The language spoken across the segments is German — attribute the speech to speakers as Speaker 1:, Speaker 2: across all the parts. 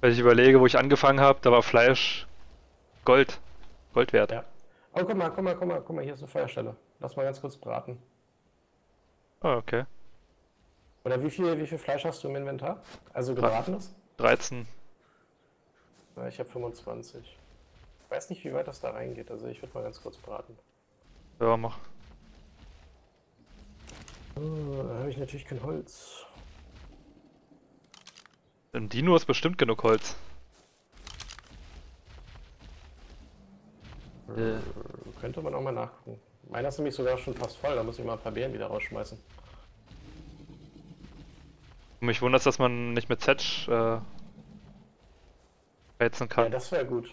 Speaker 1: Wenn ich überlege, wo ich angefangen habe, da war Fleisch Gold. Gold wert.
Speaker 2: Ja. Oh, guck mal, guck mal, guck mal, guck mal, hier ist eine Feuerstelle. Lass mal ganz kurz braten.
Speaker 1: Ah, okay.
Speaker 2: Oder wie viel, wie viel Fleisch hast du im Inventar? Also gebratenes?
Speaker 1: 13.
Speaker 2: Ja, ich habe 25. Ich weiß nicht, wie weit das da reingeht, also ich würde mal ganz kurz braten.
Speaker 1: Ja, mach.
Speaker 2: Oh, da habe ich natürlich kein Holz.
Speaker 1: Im Dino ist bestimmt genug Holz.
Speaker 2: Äh. Könnte man auch mal nachgucken. Meiner ist nämlich sogar schon fast voll, da muss ich mal ein paar Beeren wieder rausschmeißen.
Speaker 1: Mich wundert dass man nicht mit Zetsch äh, heizen
Speaker 2: Ja,
Speaker 1: kann.
Speaker 2: das wäre gut.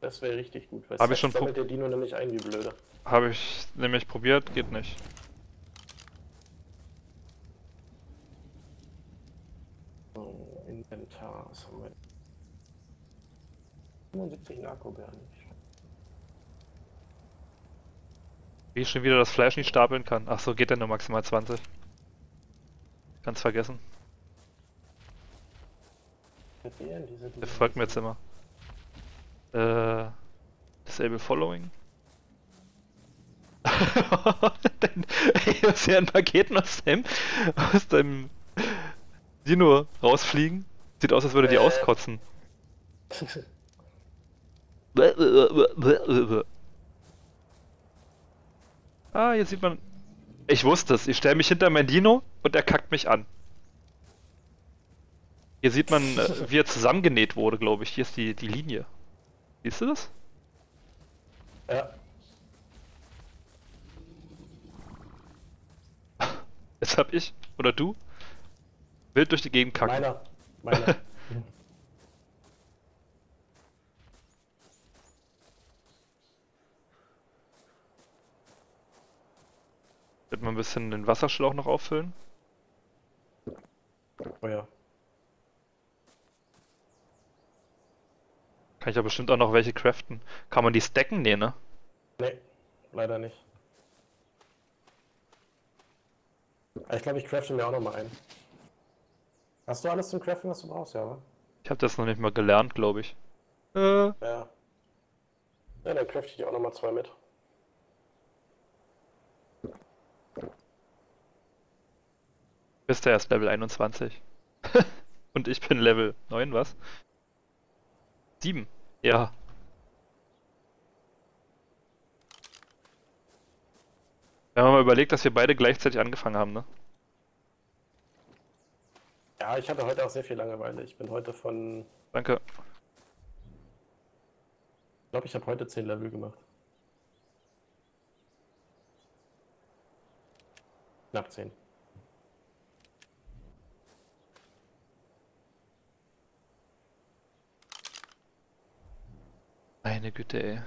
Speaker 2: Das wäre richtig gut, weil
Speaker 1: Hab ich
Speaker 2: sonst
Speaker 1: schon
Speaker 2: sammelt der Dino nämlich ein wie blöde.
Speaker 1: Habe ich nämlich probiert, geht nicht.
Speaker 2: So, Inventar, was haben wir? 75 Narkobeeren.
Speaker 1: Wie ich schon wieder das Fleisch nicht stapeln kann. Ach so, geht denn nur maximal 20. Ganz vergessen. Der folgt mir jetzt immer. Äh, Disable Following. Dein, ey, du hast ja ein Paketen aus deinem, aus deinem Dino rausfliegen. Sieht aus, als würde die
Speaker 2: Äh.
Speaker 1: auskotzen. Ah, hier sieht man. Ich wusste es. Ich stelle mich hinter mein Dino und er kackt mich an. Hier sieht man, äh, wie er zusammengenäht wurde, glaube ich. Hier ist die, die Linie. Siehst du das?
Speaker 2: ja,
Speaker 1: Jetzt hab ich, oder du, wild durch die Gegend kacken.
Speaker 2: meiner. Meiner.
Speaker 1: Wird man ein bisschen den Wasserschlauch noch auffüllen?
Speaker 2: oh ja.
Speaker 1: Kann ich ja bestimmt auch noch welche craften. Kann man die stacken? Nee, ne?
Speaker 2: Nee, leider nicht. Ich glaube, ich crafte mir auch noch mal ein. Hast du alles zum Craften, was du brauchst, ja, wa?
Speaker 1: Ich habe das noch nicht mal gelernt, glaube ich. Äh,
Speaker 2: Ja. Ja, dann crafte ich dir auch noch mal zwei mit.
Speaker 1: Bist du erst Level 21. Und ich bin Level 9, was? 7. Ja. Wenn man mal überlegt, dass wir beide gleichzeitig angefangen haben, ne?
Speaker 2: Ja, ich hatte heute auch sehr viel Langeweile. Ich bin heute von.
Speaker 1: Danke.
Speaker 2: Ich glaube, ich habe heute 10 Level gemacht. Knapp 10.
Speaker 1: Meine Güte, ey.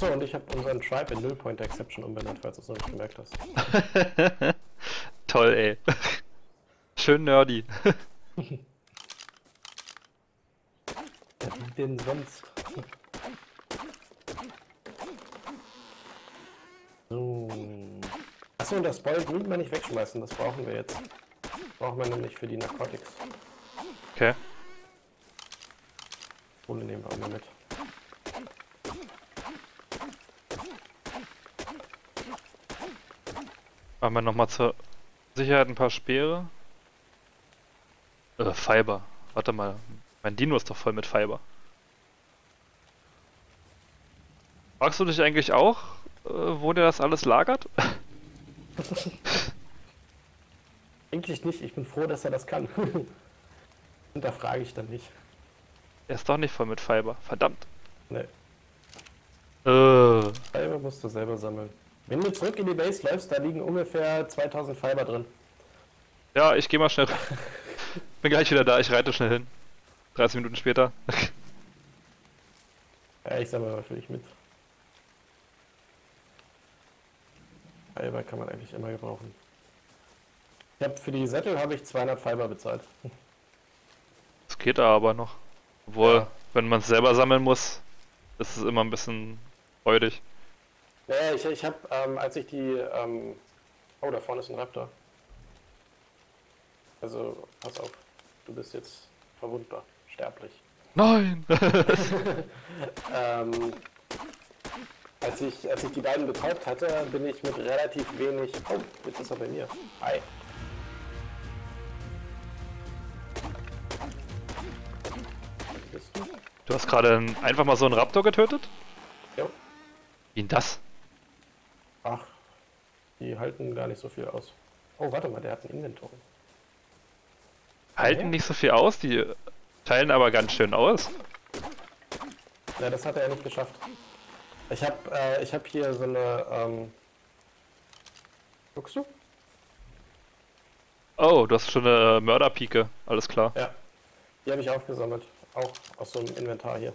Speaker 2: Achso, und ich habe unseren Tribe in Null Point Exception umbenannt, falls du es noch nicht gemerkt hast.
Speaker 1: Toll, ey. Schön nerdy.
Speaker 2: Wie denn sonst? So. Achso, und das Spoil Grün mal nicht wegschmeißen, das brauchen wir jetzt. Brauchen wir nämlich für die Narcotics.
Speaker 1: Okay.
Speaker 2: Kohle nehmen wir auch mal mit.
Speaker 1: Machen wir nochmal zur Sicherheit ein paar Speere. Äh, Fiber. Warte mal. Mein Dino ist doch voll mit Fiber. Fragst du dich eigentlich auch, äh, wo der das alles lagert?
Speaker 2: Eigentlich nicht, ich bin froh, dass er das kann. Und da frage ich dann nicht.
Speaker 1: Er ist doch nicht voll mit Fiber. Verdammt.
Speaker 2: Ne,
Speaker 1: Äh,
Speaker 2: Fiber musst du selber sammeln. Wenn du zurück in die Base läufst, da liegen ungefähr 2000 Fiber drin.
Speaker 1: ja, ich gehe mal schnell. Bin gleich wieder da, ich reite schnell hin. 30 Minuten später.
Speaker 2: Ja, ich sammle natürlich mit. Fiber kann man eigentlich immer gebrauchen. Ich hab, für die Sättel habe ich 200 Fiber bezahlt.
Speaker 1: Das geht aber noch. Obwohl,
Speaker 2: Ja.
Speaker 1: wenn man es selber sammeln muss, ist es immer ein bisschen freudig.
Speaker 2: Naja, ich, ich habe, ähm, als ich die, ähm, oh, da vorne ist ein Raptor. Also, pass auf, du bist jetzt verwundbar, sterblich.
Speaker 1: Nein!
Speaker 2: Ähm, als, ich, als ich die beiden betäubt hatte, bin ich mit relativ wenig. Oh, jetzt ist er bei mir. Hi. Du?
Speaker 1: hast gerade einfach mal so einen Raptor getötet?
Speaker 2: Jo.
Speaker 1: Wie denn das?
Speaker 2: Ach, die halten gar nicht so viel aus. Oh, warte mal, der hat ein Inventory.
Speaker 1: Halten
Speaker 2: Ja.
Speaker 1: nicht so viel aus, die teilen aber ganz schön aus.
Speaker 2: Ja, das hat er ja nicht geschafft. Ich habe äh, ich hab hier so eine. Ähm... Guckst du?
Speaker 1: Oh, du hast schon eine Mörderpike, alles klar.
Speaker 2: Ja. Die habe ich aufgesammelt. Auch aus so einem Inventar hier.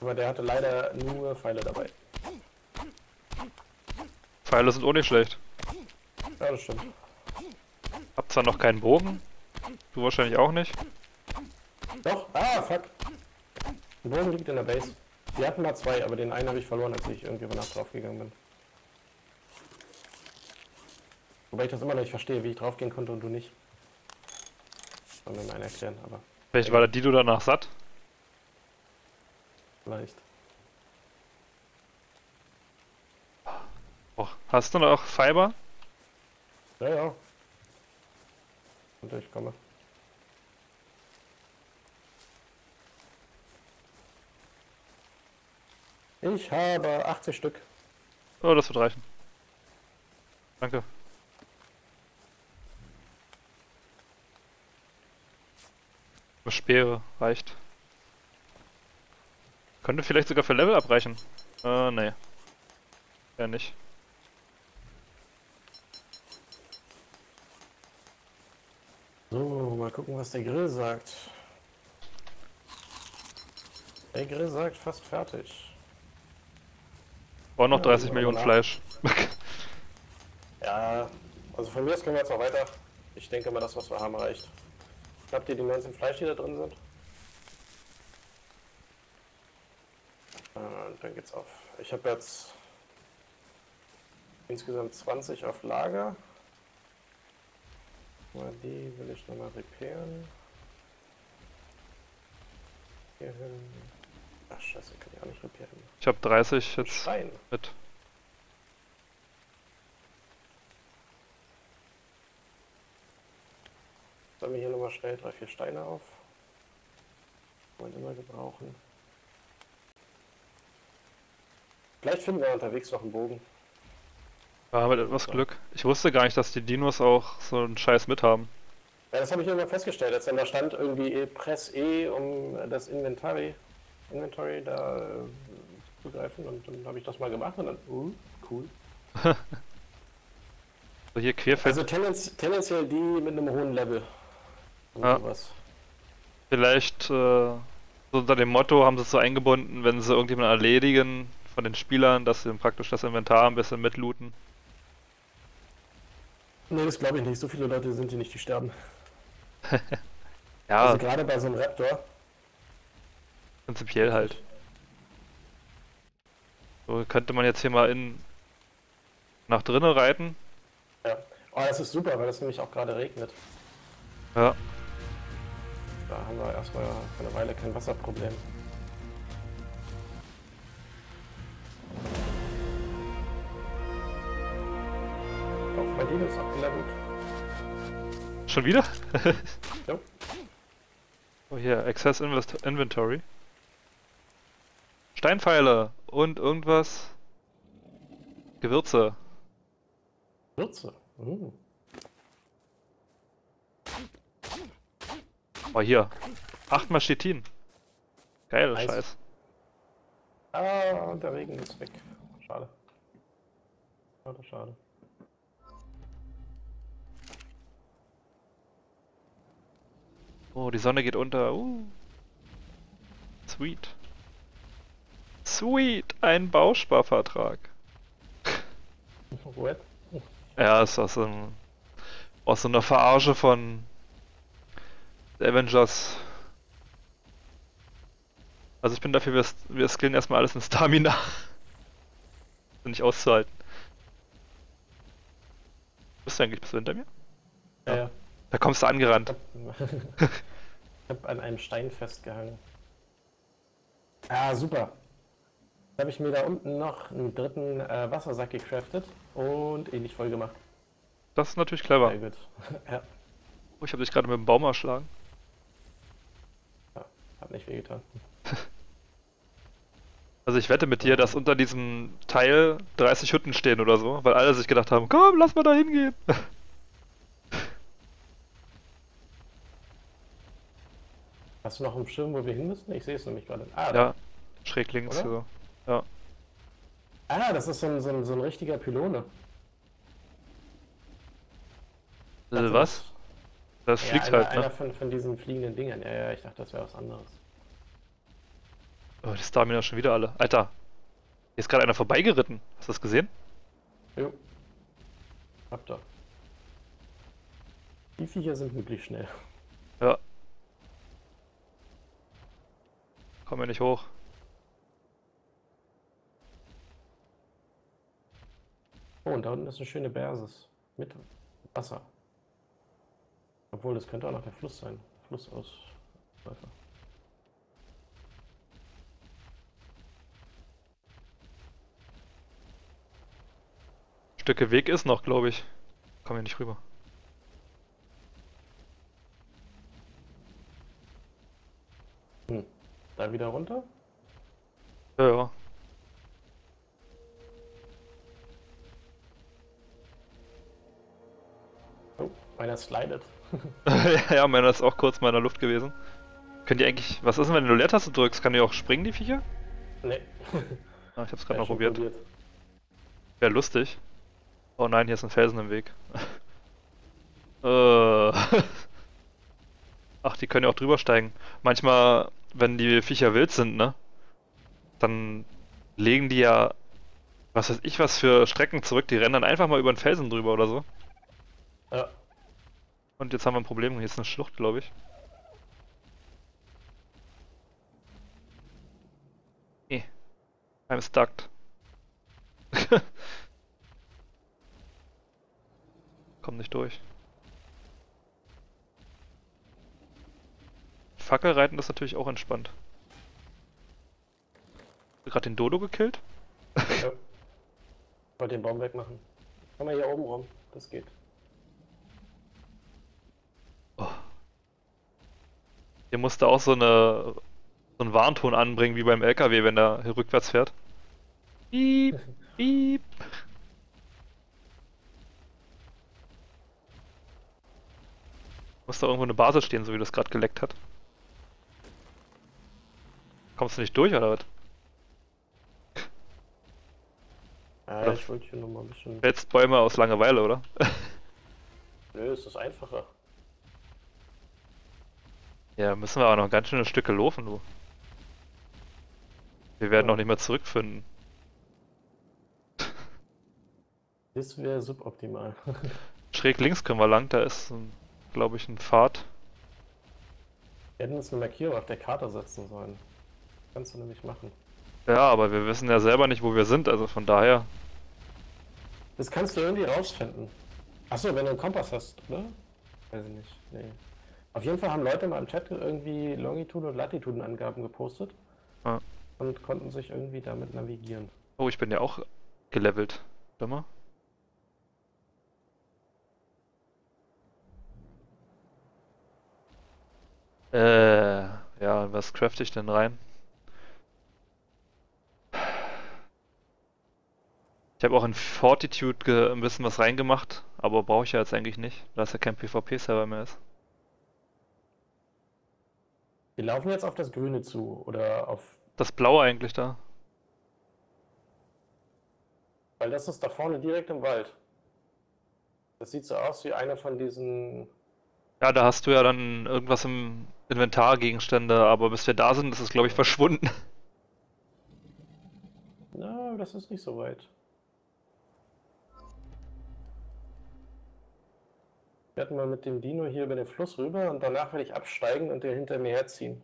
Speaker 2: Aber der hatte leider nur Pfeile dabei.
Speaker 1: Pfeile sind auch nicht schlecht.
Speaker 2: Ja, das stimmt.
Speaker 1: Hab zwar noch keinen Bogen, du wahrscheinlich auch nicht.
Speaker 2: Doch, ah, fuck. Ein Bogen liegt in der Base. Wir hatten mal zwei, aber den einen habe ich verloren, als ich irgendwie über Nacht draufgegangen bin. Wobei ich das immer noch nicht verstehe, wie ich draufgehen konnte und du nicht. Soll mir mal einer erklären, aber
Speaker 1: Vielleicht war der Dido danach satt.
Speaker 2: vielleicht.
Speaker 1: Oh, hast du noch Fiber?
Speaker 2: Ja, ja. Und ich komme. Ich habe 80 Stück.
Speaker 1: Oh, das wird reichen. Danke. Eine Speere reicht. Könnte vielleicht sogar für Level abreichen. Äh, nee. Ja, nicht.
Speaker 2: So, mal gucken, was der Grill sagt. Der Grill sagt fast fertig.
Speaker 1: Brauchen noch
Speaker 2: Ja,
Speaker 1: 30
Speaker 2: aber
Speaker 1: Millionen
Speaker 2: nach-
Speaker 1: Fleisch.
Speaker 2: Ja, also von mir aus können wir jetzt noch weiter. Ich denke mal, das, was wir haben, reicht. Habt ihr die 19 Fleisch, die da drin sind? Und dann geht's auf. Ich habe jetzt insgesamt 20 auf Lager. Mal die will ich nochmal reparieren. Hier hin. Ach scheiße, kann ich auch nicht reparieren.
Speaker 1: Ich habe 30 jetzt
Speaker 2: Stein.
Speaker 1: mit.
Speaker 2: Sammeln wir hier nochmal schnell drei, vier Steine auf. Wollen immer gebrauchen. Vielleicht finden wir unterwegs noch einen Bogen.
Speaker 1: Ja, mit etwas Glück. Ich wusste gar nicht, dass die Dinos auch so einen Scheiß mit haben.
Speaker 2: Ja, das habe ich irgendwann festgestellt, als dann da stand irgendwie E, Press E, um das Inventory, Inventory da äh, zu greifen. Und dann habe ich das mal gemacht und dann, uh, cool.
Speaker 1: So hier querfeld
Speaker 2: Also tendenz tendenziell die mit einem hohen Level. Und
Speaker 1: Ja.
Speaker 2: sowas.
Speaker 1: vielleicht äh, so unter dem Motto haben sie es so eingebunden, wenn sie irgendjemanden erledigen von den Spielern, dass sie dann praktisch das Inventar ein bisschen mitlooten.
Speaker 2: Nee, das glaube ich nicht. So viele Leute sind hier nicht, die sterben.
Speaker 1: Ja,
Speaker 2: Also gerade bei so einem Raptor.
Speaker 1: prinzipiell halt. So könnte man jetzt hier mal in nach drinnen reiten.
Speaker 2: Ja. Oh, das ist super, weil es nämlich auch gerade regnet.
Speaker 1: Ja.
Speaker 2: Da haben wir erstmal für eine Weile kein Wasserproblem. Ist abgelevelt.
Speaker 1: Schon wieder?
Speaker 2: Jo.
Speaker 1: Oh hier, Access Invest Inventory. Steinpfeile und irgendwas. Gewürze.
Speaker 2: Würze. Mm.
Speaker 1: Oh hier. Achtmal Chitin. Geil,
Speaker 2: Nice.
Speaker 1: Scheiß.
Speaker 2: Ah, und der Regen ist weg. Schade. Schade, schade.
Speaker 1: Oh, die Sonne geht unter. Uh. Sweet. Sweet, ein Bausparvertrag.
Speaker 2: What?
Speaker 1: Ja, ist aus, einem, aus so einer Verarsche von Avengers. Also ich bin dafür, wir, wir skillen erstmal alles in Stamina. nicht auszuhalten. Bist du eigentlich bist du hinter mir?
Speaker 2: Ja, ja.
Speaker 1: Da kommst du angerannt.
Speaker 2: Ich hab an einem Stein festgehangen. Ah, super. Dann habe ich mir da unten noch einen dritten äh, Wassersack gecraftet und ähnlich voll gemacht.
Speaker 1: Das ist natürlich clever.
Speaker 2: Sehr gut. ja,
Speaker 1: Oh, ich habe dich gerade mit dem Baum erschlagen.
Speaker 2: hat nicht wehgetan.
Speaker 1: Also ich wette mit dir, dass unter diesem Teil 30 Hütten stehen oder so, weil alle sich gedacht haben, komm, lass mal da hingehen.
Speaker 2: Hast du noch einen Schirm, wo wir hin müssen? Ich sehe es nämlich gerade. Ah, da.
Speaker 1: Ja, schräg links.
Speaker 2: Oder?
Speaker 1: So.
Speaker 2: ah, das ist so ein, so ein, so ein richtiger Pylone.
Speaker 1: Äh, was? Das
Speaker 2: Ja,
Speaker 1: fliegt
Speaker 2: einer,
Speaker 1: halt,
Speaker 2: einer
Speaker 1: ne?
Speaker 2: von, von diesen fliegenden Dingern. Ja, ja, ich dachte, das wäre was anderes.
Speaker 1: Oh, die Stamina schon wieder alle. Alter, hier ist gerade einer vorbeigeritten. Hast du das gesehen?
Speaker 2: Jo. Habt ihr. Die Viecher sind wirklich schnell.
Speaker 1: Ja. Komm ja nicht hoch.
Speaker 2: Oh, und da unten ist eine schöne Bersis. Mit Wasser. Obwohl, das könnte auch noch der Fluss sein. Flussausläufer.
Speaker 1: Stücke Weg ist noch, glaube ich. Komm hier nicht rüber.
Speaker 2: Da wieder runter?
Speaker 1: Ja, ja.
Speaker 2: Oh, meiner slidet.
Speaker 1: ja, meiner ist auch kurz mal in der Luft gewesen. Könnt ihr eigentlich. Was ist denn, wenn du Leertaste drückst? Kann die auch springen, die Viecher?
Speaker 2: Nee.
Speaker 1: Ah, ich hab's gerade
Speaker 2: Ja,
Speaker 1: noch
Speaker 2: schon
Speaker 1: probiert. Wäre lustig. Oh nein, hier ist ein Felsen im Weg. äh. Ach, die können ja auch drüber steigen. Manchmal, wenn die Viecher wild sind, ne? Dann legen die ja, was weiß ich, was für Strecken zurück. Die rennen dann einfach mal über den Felsen drüber oder so.
Speaker 2: Ja.
Speaker 1: Und jetzt haben wir ein Problem. Hier ist eine Schlucht, glaube ich. Nee. I'm stuck. Komm nicht durch. Fackelreiten ist natürlich auch entspannt. Hast du gerade den Dodo gekillt?
Speaker 2: ja. Wollte den Baum wegmachen. Komm mal hier oben rum. Das geht.
Speaker 1: Hier musste auch so eine so einen Warnton anbringen wie beim LKW, wenn er rückwärts fährt. Piep, piep. Muss da irgendwo eine Basis stehen, so wie das gerade geleckt hat. Kommst du nicht durch oder was?
Speaker 2: Ja,
Speaker 1: Oder-
Speaker 2: ich wollte hier noch mal ein bisschen.
Speaker 1: Wälzt Bäume aus Langeweile, oder?
Speaker 2: Nö, es ist einfacher.
Speaker 1: Ja, müssen wir aber noch ganz schöne Stücke laufen, du. Wir werden
Speaker 2: Ja.
Speaker 1: noch nicht mehr zurückfinden.
Speaker 2: Das wäre suboptimal.
Speaker 1: Schräg links können wir lang, da ist, glaube ich, ein Pfad.
Speaker 2: Wir hätten uns eine Markierung auf der Karte setzen sollen. Kannst du nämlich machen.
Speaker 1: Ja, aber wir wissen ja selber nicht, wo wir sind, also von daher.
Speaker 2: Das kannst du irgendwie rausfinden. Achso, wenn du einen Kompass hast, oder? Weiß ich nicht. Nee. Auf jeden Fall haben Leute mal im Chat irgendwie Longitude- und Latitudenangaben gepostet.
Speaker 1: Ja.
Speaker 2: Und konnten sich irgendwie damit navigieren.
Speaker 1: Oh, ich bin ja auch gelevelt. Warte mal. Äh, ja, was craft ich denn rein? Ich habe auch in Fortitude ein bisschen was reingemacht, aber brauche ich ja jetzt eigentlich nicht, da es ja kein PvP-Server mehr ist.
Speaker 2: Wir laufen jetzt auf das Grüne zu oder auf.
Speaker 1: Das Blaue eigentlich da.
Speaker 2: Weil das ist da vorne direkt im Wald. Das sieht so aus wie einer von diesen.
Speaker 1: Ja, da hast du ja dann irgendwas im Inventar, Gegenstände, aber bis wir da sind, ist es, glaube ich, verschwunden.
Speaker 2: Na, das ist nicht so weit. Wir hatten mal mit dem Dino hier über den Fluss rüber und danach werde ich absteigen und den hinter mir herziehen.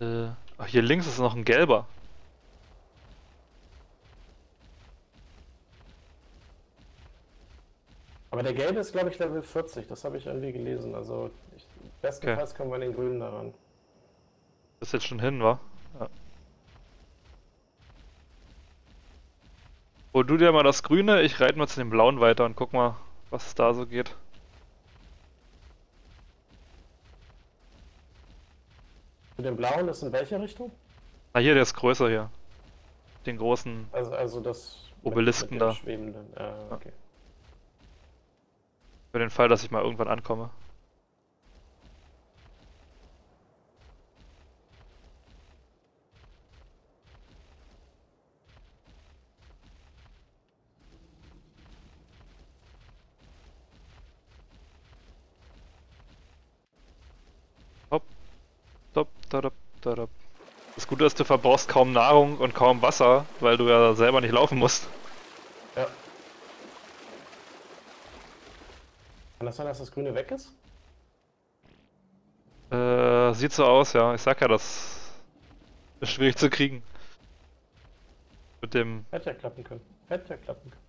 Speaker 1: Äh, ach, hier links ist noch ein gelber.
Speaker 2: Aber der gelbe ist, glaube ich, Level 40. Das habe ich irgendwie gelesen. Also, ich, bestenfalls
Speaker 1: Okay.
Speaker 2: kommen wir an den grünen daran.
Speaker 1: Ist jetzt schon hin, wa? Ja. Hol du dir mal das Grüne, ich reite mal zu dem Blauen weiter und guck mal, was es da so geht.
Speaker 2: Mit dem blauen ist in welche Richtung?
Speaker 1: Na hier, der ist größer hier. Den großen.
Speaker 2: Also, also das. mit-
Speaker 1: Obelisken
Speaker 2: mit dem
Speaker 1: da.
Speaker 2: Schwebenden. Ah, okay.
Speaker 1: Für den Fall, dass ich mal irgendwann ankomme. Gute ist, du verbrauchst kaum Nahrung und kaum Wasser, weil du ja selber nicht laufen musst.
Speaker 2: Ja. Kann das sein, dass das Grüne weg ist?
Speaker 1: Äh, sieht so aus, ja. Ich sag ja, das ist schwierig zu kriegen. Mit dem.
Speaker 2: Hätte ja klappen können. Hätte ja klappen können.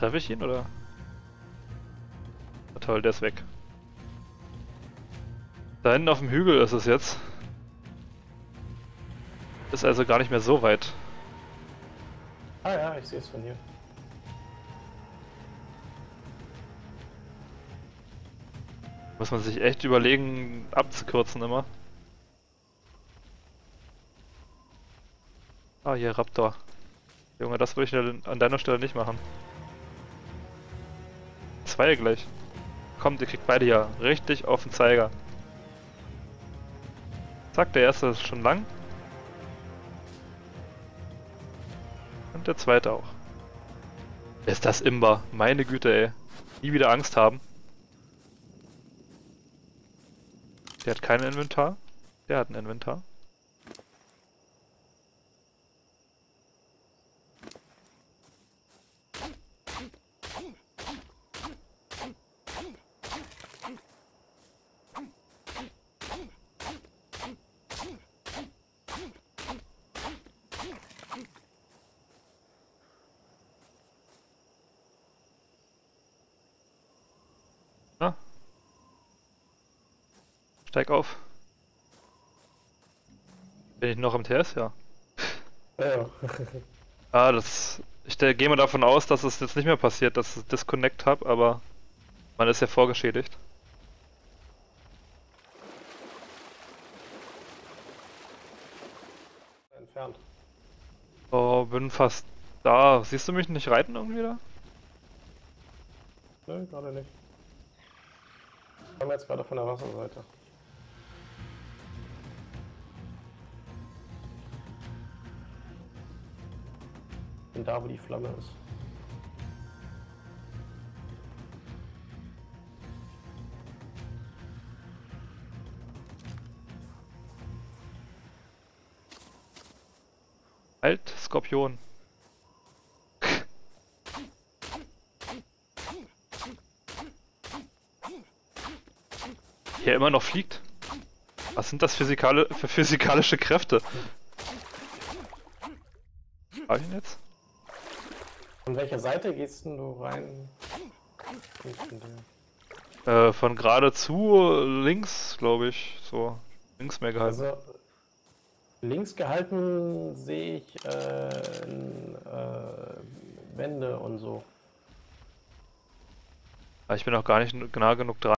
Speaker 1: Treffe ich ihn oder? Na toll, der ist weg. Da hinten auf dem Hügel ist es jetzt. Ist also gar nicht mehr so weit.
Speaker 2: Ah ja, ich sehe es von hier.
Speaker 1: Muss man sich echt überlegen, abzukürzen immer. Ah, hier Raptor. Junge, das würde ich an deiner Stelle nicht machen. Zwei gleich. Kommt, ihr kriegt beide ja richtig auf den Zeiger. Zack, der erste ist schon lang. Und der zweite auch. Ist das Imber? Meine Güte, ey. Nie wieder Angst haben. Der hat kein Inventar. Der hat ein Inventar. Steig auf. Bin ich noch im TS? Ja.
Speaker 2: Ja.
Speaker 1: Ah, das. Ich gehe mal davon aus, dass es jetzt nicht mehr passiert, dass ich Disconnect habe, aber man ist ja vorgeschädigt.
Speaker 2: Entfernt.
Speaker 1: Oh, bin fast da. Siehst du mich nicht reiten irgendwie da?
Speaker 2: Nö, gerade nicht. Ich komme jetzt gerade von der Wasserseite. Bin da, wo die Flamme ist.
Speaker 1: Halt, Skorpion. Hier immer noch fliegt. Was sind das physikale, für physikalische Kräfte? Hab ich ihn jetzt?
Speaker 2: Von welcher Seite gehst denn du rein?
Speaker 1: Äh, von geradezu links, glaube ich. So, links mehr gehalten.
Speaker 2: Also links gehalten sehe ich äh, äh, Wände und so.
Speaker 1: Aber ich bin auch gar nicht nah genug dran.